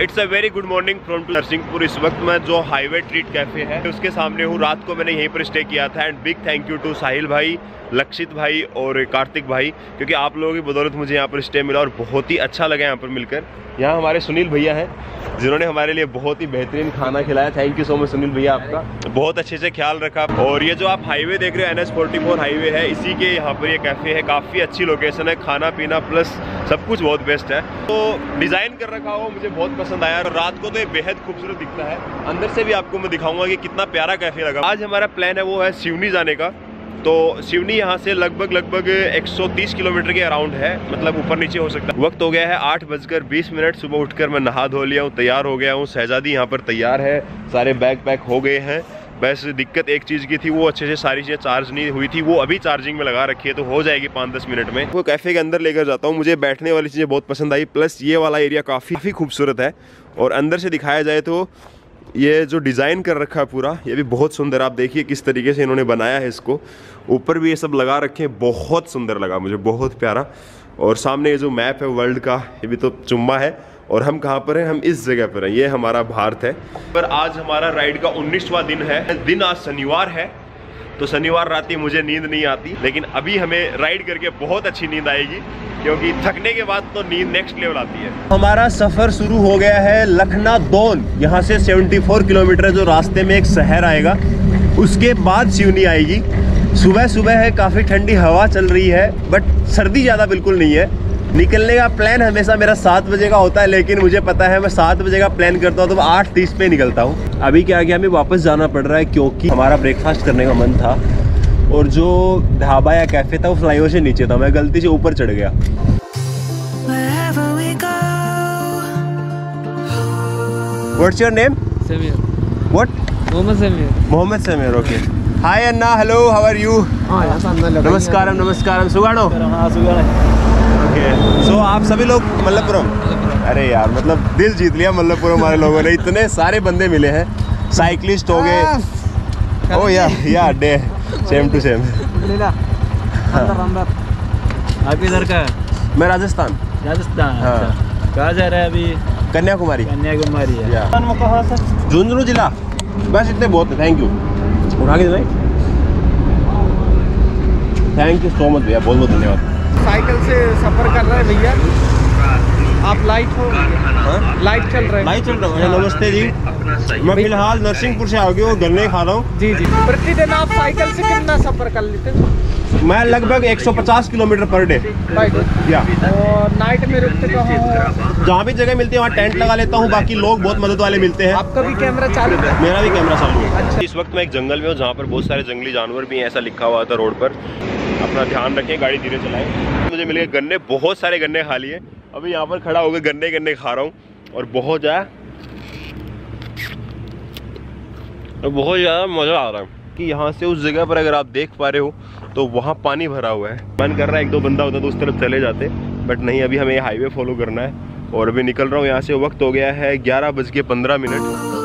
It's a very good morning from to Narsinghpur इस वक्त मैं जो हाईवे ट्रीट कैफ़े है, उसके सामने हूँ। रात को मैंने यहीं पर स्टे किया था and big thank you to Sahil भाई, लक्षित भाई और कार्तिक भाई, क्योंकि आप लोगों की बदौलत मुझे यहाँ पर स्टे मिला और बहुत ही अच्छा लगा यहाँ पर मिलकर। यहाँ हमारे सुनील भैया हैं, जिन्होंने हमारे लिए बहुत ही बेहतरीन खाना खिलाया। Thank you so much Sunil भैया आपका। बहुत अच्छे से ख्याल रखा। और ये जो आप हाईवे देख रहे हो एन एस हाईवे है, इसी के यहाँ पर ये कैफ़े है। काफ़ी अच्छी लोकेशन है, खाना पीना प्लस सब कुछ बहुत बेस्ट है। तो डिज़ाइन कर रखा हो, मुझे बहुत पसंद आया। और रात को तो ये बेहद खूबसूरत दिखता है। अंदर से भी आपको मैं दिखाऊँगा कि कितना प्यारा कैफ़े लगा। आज हमारा प्लान है वो है सिवनी जाने का। तो सिवनी यहाँ से लगभग लगभग 130 किलोमीटर के अराउंड है। मतलब ऊपर नीचे हो सकता है। वक्त हो गया है आठ बजकर बीस मिनट। सुबह उठकर मैं नहा धो लिया हूँ, तैयार हो गया हूँ। शहजादी यहाँ पर तैयार है। सारे बैग पैक हो गए हैं। बस दिक्कत एक चीज़ की थी, वो अच्छे से सारी चीज़ें चार्ज नहीं हुई थी, वो अभी चार्जिंग में लगा रखी है तो हो जाएगी पाँच दस मिनट में। वो कैफ़े के अंदर लेकर जाता हूँ, मुझे बैठने वाली चीज़ें बहुत पसंद आई प्लस ये वाला एरिया काफ़ी काफ़ी खूबसूरत है। और अंदर से दिखाया जाए तो ये जो डिज़ाइन कर रखा है पूरा, ये भी बहुत सुंदर आप देखिए किस तरीके से इन्होंने बनाया है इसको। ऊपर भी ये सब लगा रखे हैं, बहुत सुंदर लगा मुझे, बहुत प्यारा। और सामने ये जो मैप है वर्ल्ड का, ये भी तो चुम्मा है। और हम कहाँ पर हैं? हम इस जगह पर हैं। ये हमारा भारत है। पर आज हमारा राइड का उन्नीसवा दिन है। दिन आज शनिवार है। तो शनिवार रात ही मुझे नींद नहीं आती। लेकिन अभी हमें राइड करके बहुत अच्छी नींद आएगी। क्योंकि थकने के बाद तो नींद नेक्स्ट लेवल आती है। हमारा सफ़र शुरू हो गया है लखना दोन यहाँ से 74 किलोमीटर जो रास्ते में एक शहर आएगा। उसके बाद सिवनी आएगी। सुबह सुबह है, काफ़ी ठंडी हवा चल रही है बट सर्दी ज़्यादा बिल्कुल नहीं है। निकलने का प्लान हमेशा मेरा सात बजे का होता है लेकिन मुझे पता है मैं सात बजे का प्लान करता हूँ तो आठ तीस पे निकलता हूँ अभी क्या गया हमें वापस जाना पड़ रहा है क्योंकि हमारा ब्रेकफास्ट करने का मन था और जो ढाबा या कैफ़े था वो फ्लाईओवर से नीचे था मैं गलती से ऊपर चढ़ गया What's your name? Samir. What? Mohammed Samir. Mohammed Samir, okay. Hi Anna, hello, how are you? नमस्कारम नमस्कारम सुगाड़ो ओके सो आप सभी लोग मल्लपुरम अरे यार मतलब दिल जीत लिया मल्लपुरम वाले लोगों ने। इतने सारे बंदे मिले हैं। साइकिलिस्ट हो गए। ओ या या डे सेम टू सेम आप इधर का? मैं राजस्थान। राजस्थान हाँ। अच्छा। कहाँ जा रहे हैं अभी? कन्याकुमारी। कन्याकुमारी है। झुंझुनू जिला। बस इतने बहुत है। थैंक यू उठा के भाई। थैंक यू सो मच भैया। बहुत बहुत धन्यवाद। साइकिल से सफ़र कर रहे हैं भैया। आप लाइट हो लाइट चल रहे हैं। भाई चल रहा हूँ। नमस्ते जी। मैं फ़िलहाल नरसिंहपुर से आ गया हूँ गन्ने खा रहा हूँ। जी जी। प्रतिदिन आप साइकिल से कितना सफ़र कर लेते हैं? मैं लगभग 150 किलोमीटर पर डे। या। और नाइट में रुकते कहाँ जहाँ भी जगह मिलती है वहाँ टेंट लगा लेता हूँ। बाकी लोग बहुत मदद वाले मिलते हैं। आपका भी कैमरा चालू है? मेरा भी कैमरा चालू है। अच्छा। इस वक्त मैं एक जंगल में हूँ जहाँ पर बहुत सारे जंगली जानवर भी हैं ऐसा लिखा हुआ था रोड पर। अपना ध्यान रखें, गाड़ी धीरे चलाएँ। मुझे मिले गन्ने, बहुत सारे गन्ने खा लिए। अभी यहाँ पर खड़ा होकर गन्ने गन्ने खा रहा हूँ और बहुत ज़्यादा बहुत ज़्यादा मज़ा आ रहा है कि यहाँ से उस जगह पर अगर आप देख पा रहे हो तो वहाँ पानी भरा हुआ है। मन कर रहा है एक दो बंदा होता तो उस तरफ़ चले जाते बट नहीं, अभी हमें हाईवे फॉलो करना है। और अभी निकल रहा हूँ यहाँ से, वक्त हो गया है ग्यारह बज के पंद्रह मिनट।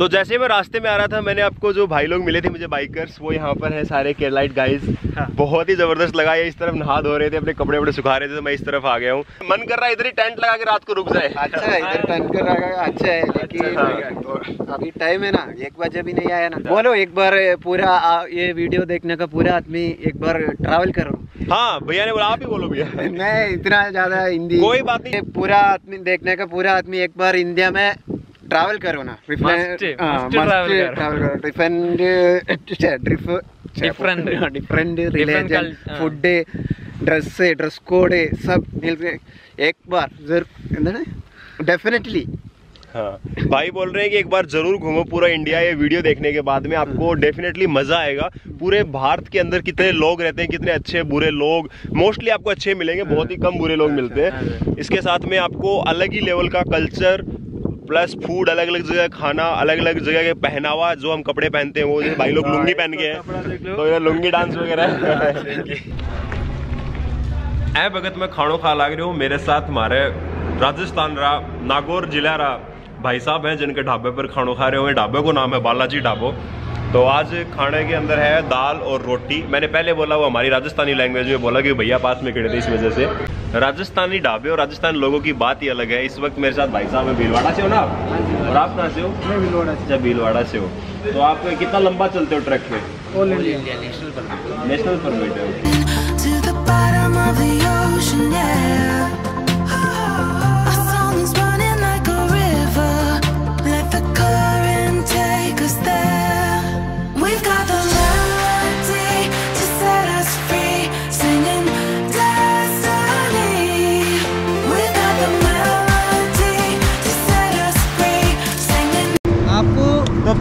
तो जैसे मैं रास्ते में आ रहा था मैंने आपको जो भाई लोग मिले थे मुझे बाइकर्स वो यहाँ पर है सारे केरलाइट गाइस बहुत ही ज़बरदस्त लगा ये इस तरफ़ नहा धो रहे थे अपने कपड़े वपड़े सुखा रहे थे तो मैं इस तरफ़ आ गया हूँ। मन कर रहा है इधर ही टेंट लगा के रात को रुक जाए। अच्छा है इधर टंकर रहेगा अच्छा है लेकिन अच्छा, अभी टाइम है ना एक बजे भी नहीं आया ना बोलो एक बार पूरा ये वीडियो देखने का पूरा आदमी एक बार ट्रैवल करो। हाँ भैया ने बोला आप ही बोलो भैया। मैं इतना ज़्यादा हिंदी कोई बात नहीं। पूरा आदमी देखने का पूरा आदमी एक बार इंडिया में ट्रैवल करो ना travel करो। ट्रैवल करो। Different Different. Different Different religion cul- हाँ। ड्रेस ड्रेस कोड सब मिल के एक बार ज़रूर डेफिनेटली हाँ। भाई बोल रहे हैं कि एक बार ज़रूर घूमो पूरा इंडिया ये वीडियो देखने के बाद में आपको डेफिनेटली मज़ा आएगा। पूरे भारत के अंदर कितने लोग रहते हैं कितने अच्छे बुरे लोग मोस्टली आपको अच्छे मिलेंगे बहुत ही कम बुरे लोग मिलते हैं। इसके साथ में आपको अलग ही लेवल का कल्चर प्लस फ़ूड अलग अलग जगह खाना अलग अलग जगह के पहनावा जो हम कपड़े पहनते हैं वो जैसे भाई लोग लुंगी पहन के हैं। तो ये लुंगी डांस वगैरह। ऐ भगत मैं खानो खा लाग रही हूँ। मेरे साथ हमारे राजस्थान रहा नागौर जिला रहा भाई साहब हैं जिनके ढाबे पर खानो खा रहे हुए ढाबे को नाम है बालाजी ढाबो। तो आज खाने के अंदर है दाल और रोटी। मैंने पहले बोला वो हमारी राजस्थानी लैंग्वेज में बोला कि भैया पास में खड़े थे इस वजह से। राजस्थानी ढाबे और राजस्थानी लोगों की बात ही अलग है। इस वक्त मेरे साथ भाई साहब है भीलवाड़ा से हो ना आप? और आप कहाँ से हो? मैं भीलवाड़ा अच्छा भीलवाड़ा से हो। तो आप कितना लंबा चलते हो ट्रक इंडिया नेशनल परमिट है।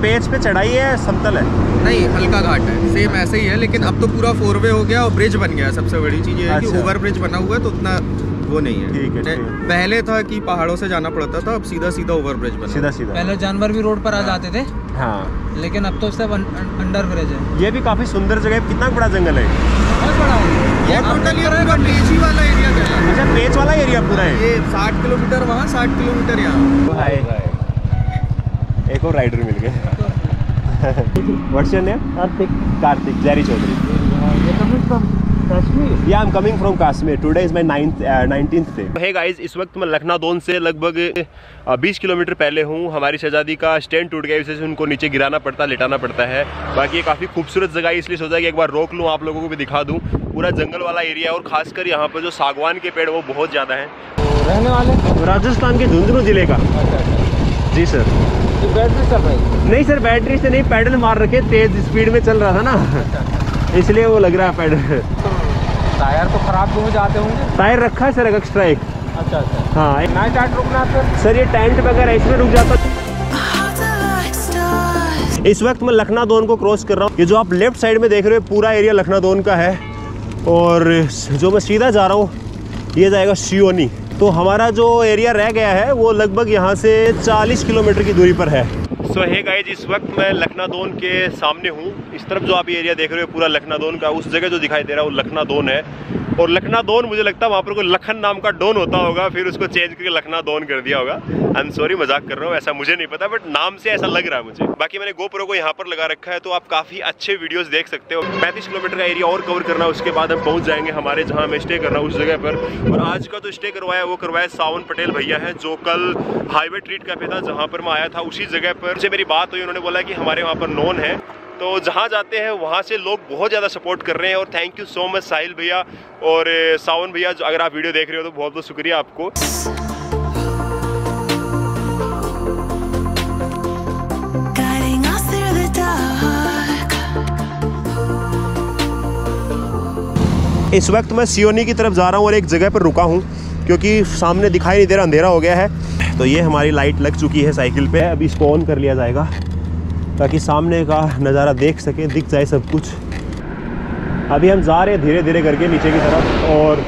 पेज पे चढ़ाई है समतल है? नहीं हल्का घाट है सेम ऐसे ही है लेकिन अब तो पूरा फोर वे हो गया और ब्रिज बन गया है सबसे बड़ी चीज़ ये है कि अच्छा। ओवर ब्रिज बना हुआ है तो उतना वो नहीं है। ठीक है, है। पहले था कि पहाड़ों से जाना पड़ता था अब सीधा सीधा ओवर ब्रिज बना सीधा सीधा पहले जानवर भी रोड पर आ जाते थे हाँ। लेकिन अब तो सब अंडर ब्रिज है। ये भी काफ़ी सुंदर जगह है कितना बड़ा जंगल है? बहुत बड़ा है। ये टोटली पूरा पेची वाला एरिया अच्छा पेच वाला एरिया पूरा है? है ये साठ किलोमीटर वहाँ साठ किलोमीटर यहाँ। एक और राइडर मिल गए। What's your name Kartik. Kartik Jerry Chaudhary Kashmir या I am coming from Kashmir today is my ninth nineteenth day hey guys इस वक्त मैं लखनऊ से लगभग अ, 20 किलोमीटर पहले हूँ। हमारी शहजादी का स्टैंड टूट गया इस वजह से उनको नीचे गिराना पड़ता है लेटाना पड़ता है। बाकी ये काफ़ी खूबसूरत जगह है इसलिए सोचा कि एक बार रोक लूँ आप लोगों को भी दिखा दूँ। पूरा जंगल वाला एरिया है और खासकर यहाँ पर जो सागवान के पेड़ वो बहुत ज़्यादा हैं। रहने वाले? राजस्थान के झुंझुनू ज़िले का। जी सर बैटरी चल रही नहीं सर बैटरी से नहीं पैडल मार रखे तेज स्पीड में चल रहा था ना। इसलिए वो लग रहा है पैडल। टायर तो खराब भी हो जाते होंगे? टायर रखा है सर एक एक्स्ट्रा एक अच्छा अच्छा। हाँ। रुकना फिर? सर ये टेंट वगैरह इसमें रुक जाता stars. इस वक्त मैं लखना दोन को क्रॉस कर रहा हूँ। ये जो आप लेफ़्ट साइड में देख रहे हो पूरा एरिया लखना दोन का है। और जो मैं सीधा जा रहा हूँ ये जाएगा शियोनी तो हमारा जो एरिया रह गया है, वो लगभग यहाँ से 40 किलोमीटर की दूरी पर है। सो है गाइज़ इस वक्त मैं लखनादोन के सामने हूँ। इस तरफ़ जो आप एरिया देख रहे हो, पूरा लखनादोन का, उस जगह जो दिखाई दे रहा है, वो लखनादोन है। और लखना दोन मुझे लगता है, वहाँ पर कोई लखन नाम का डोन होता होगा, फिर उसको चेंज करके लखनादोन कर दिया होगा। आई एम सॉरी मज़ाक कर रहा हूँ, ऐसा मुझे नहीं पता बट नाम से ऐसा लग रहा है मुझे। बाकी मैंने गोप्रो को यहाँ पर लगा रखा है तो आप काफ़ी अच्छे वीडियोस देख सकते हो। पैंतीस किलोमीटर का एरिया और कवर करना, उसके बाद हम पहुँच जाएँगे हमारे, जहाँ मैं स्टे कर रहा हूँ उस जगह पर। और आज का तो स्टे करवाया, वो करवाया सावन पटेल भैया है, जो कल हाईवे ट्रीट कैफ़े था, जहाँ पर मैं आया था उसी जगह पर। मुझे मेरी बात हुई, उन्होंने बोला कि हमारे वहाँ पर नॉन है। तो जहाँ जाते हैं वहाँ से लोग बहुत ज़्यादा सपोर्ट कर रहे हैं और thank you so much Sahil भैया और सावन भैया अगर आप वीडियो देख रहे हो तो बहुत बहुत शुक्रिया आपको. इस वक्त मैं सियोनी की तरफ़ जा रहा हूँ और एक जगह पर रुका हूँ क्योंकि सामने दिखाई नहीं दे रहा अंधेरा हो गया है। तो ये हमारी लाइट लग चुकी है साइकिल पे। अभी इसको ऑन कर लिया जाएगा। ताकि सामने का नज़ारा देख सके, दिख जाए सब कुछ। अभी हम जा रहे हैं धीरे धीरे करके नीचे की तरफ़ और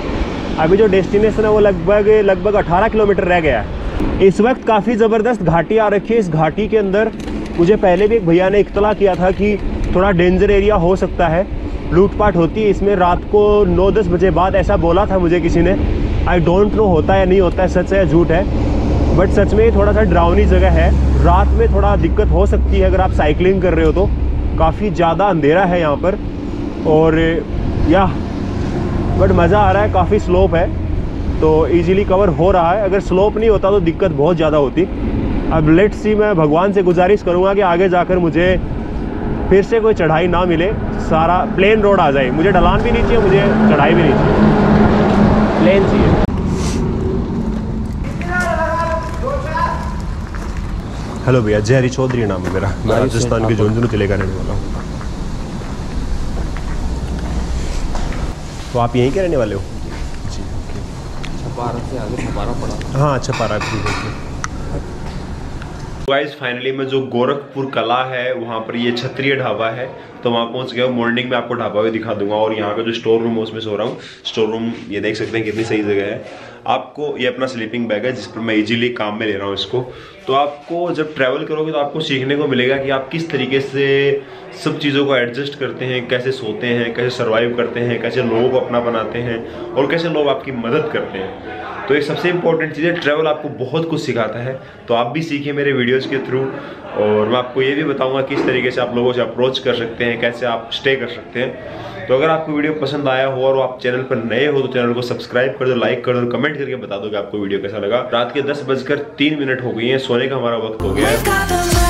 अभी जो डेस्टिनेशन है वो लगभग लगभग 18 किलोमीटर रह गया है। इस वक्त काफ़ी ज़बरदस्त घाटी आ रखी है। इस घाटी के अंदर मुझे पहले भी एक भैया ने इतला किया था कि थोड़ा डेंजर एरिया हो सकता है। लूटपाट होती है इसमें। रात को नौ दस बजे बाद ऐसा बोला था मुझे किसी ने। आई डोंट नो होता है नहीं होता है, सच है झूठ है। बट सच में थोड़ा सा डरावनी जगह है। रात में थोड़ा दिक्कत हो सकती है अगर आप साइकिलिंग कर रहे हो तो। काफ़ी ज़्यादा अंधेरा है यहाँ पर। और, या, बट मज़ा आ रहा है, काफ़ी स्लोप है। तो इजीली कवर हो रहा है। अगर स्लोप नहीं होता तो दिक्कत बहुत ज़्यादा होती। अब लेट सी मैं भगवान से गुजारिश करूँगा कि आगे जाकर मुझे फिर से कोई चढ़ाई ना मिले। सारा प्लेन रोड आ जाए। मुझे ढलान भी नहीं चाहिए, मुझे चढ़ाई भी नहीं चाहिए। प्लेन चाहिए। हेलो भैया जयहरी चौधरी नाम है मेरा। मैं राजस्थान के झुंझुनू ज़िले का रहने वाला हूँ। तो आप यहीं के रहने वाले हो? भारत से आगे छपारा पड़ा। हाँ अच्छा पारा गाइस फाइनली मैं जो गोरखपुर कला है वहाँ पर ये क्षत्रिय ढाबा है तो वहाँ पहुँच गया मॉर्निंग में आपको ढाबा भी दिखा दूँगा और यहाँ का जो स्टोर रूम है उसमें सो रहा हूँ। स्टोर रूम ये देख सकते हैं कितनी सही जगह है। आपको ये अपना स्लीपिंग बैग है, जिस पर मैं इजीली काम में ले रहा हूँ इसको। तो आपको जब ट्रैवल करोगे तो आपको सीखने को मिलेगा कि आप किस तरीके से सब चीज़ों को एडजस्ट करते हैं, कैसे सोते हैं, कैसे सर्वाइव करते हैं, कैसे लोगों को अपना बनाते हैं और कैसे लोग आपकी मदद करते हैं। तो ये सबसे इंपॉर्टेंट चीज़ है ट्रैवल आपको बहुत कुछ सिखाता है। तो आप भी सीखें मेरे वीडियोज़ के थ्रू और मैं आपको ये भी बताऊँगा किस तरीके से आप लोगों से अप्रोच कर सकते हैं, कैसे आप स्टे कर सकते हैं। तो अगर आपको वीडियो पसंद आया हो और आप चैनल पर नए हो तो चैनल को सब्सक्राइब कर दो लाइक कर दो कमेंट करके बता दो कि आपको वीडियो कैसा लगा। रात के दस बजकर तीन मिनट हो गई है, सोने का हमारा वक्त हो गया है।